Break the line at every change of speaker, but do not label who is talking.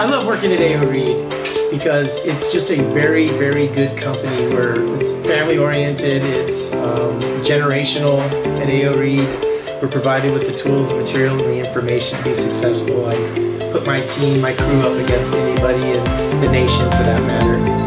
I love working at AO Reed because it's just a very, very good company where it's family oriented, it's um, generational at AO Reed. We're provided with the tools, material, and the information to be successful. I put my team, my crew up against anybody in the nation for that matter.